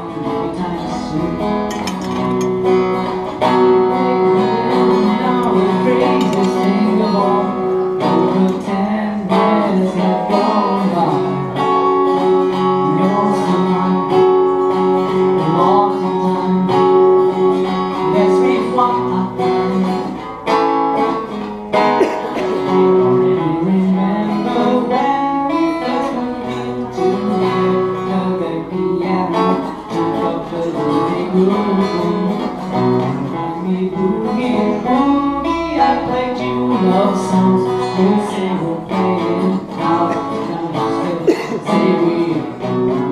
Thank you. love songs and sing a day out. Say we are.